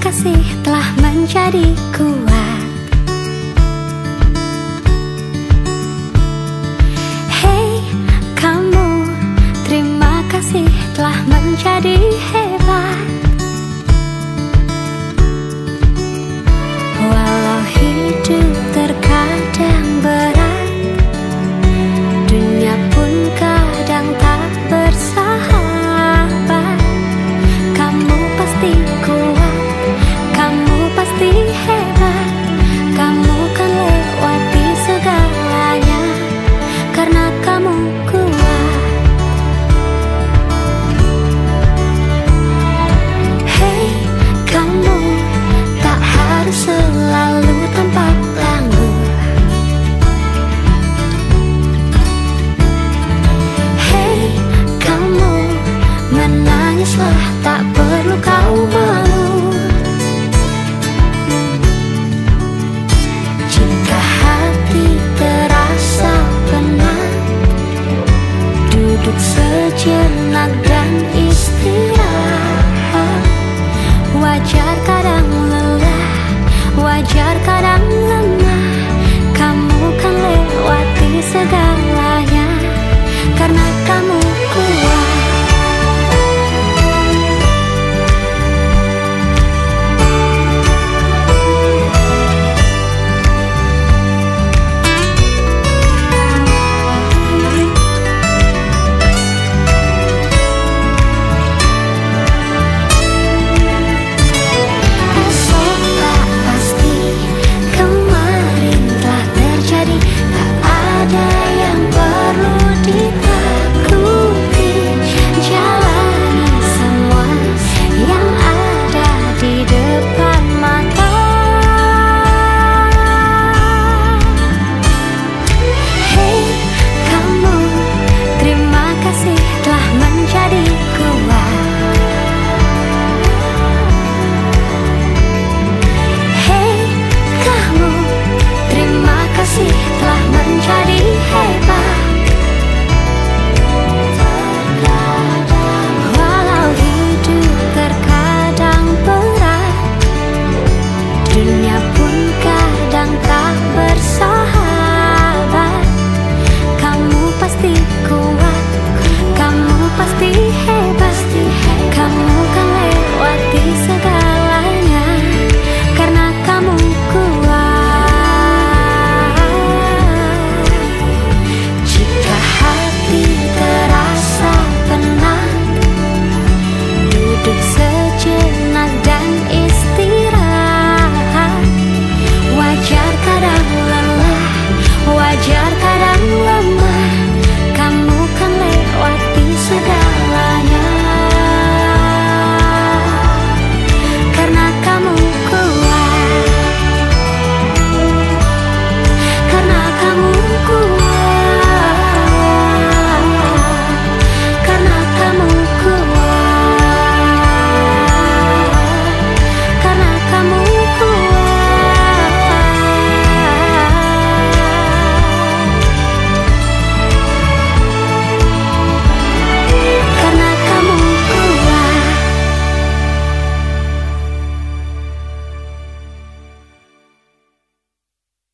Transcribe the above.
kasih telah menjadi kuat. Hei kamu, terima kasih telah menjadi